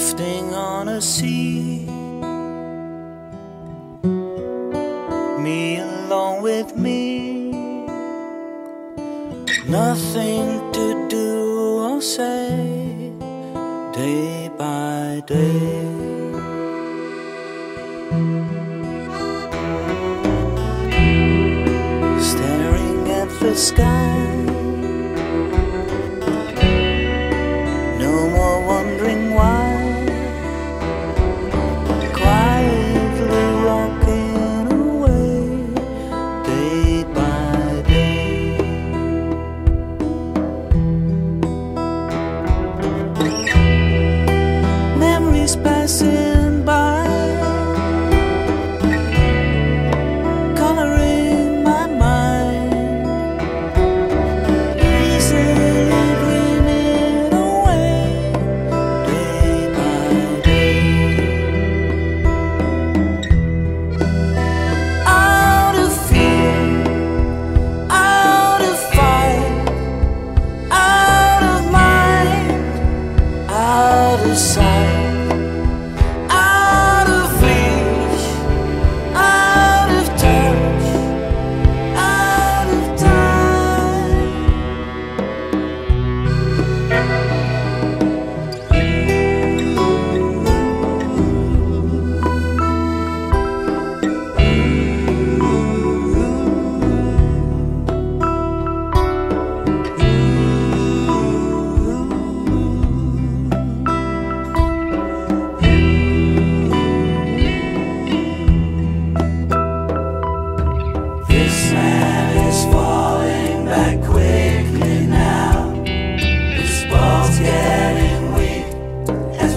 drifting on a sea. Me alone with me, nothing to do or say. Day by day. Staring at the sky.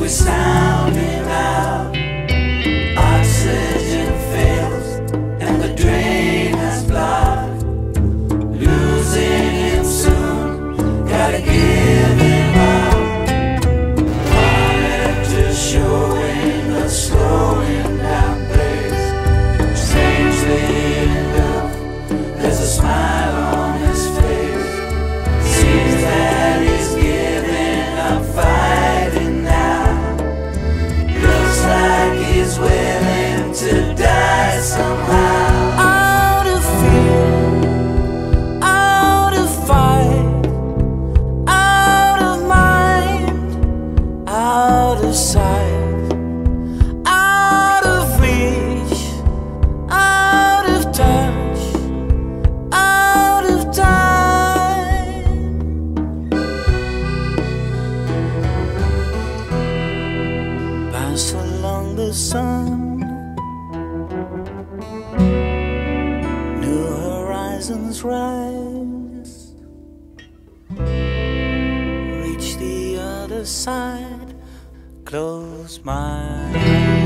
we're sounding right. peasants rise, reach the other side, close my eyes.